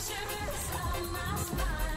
shivers on my spine.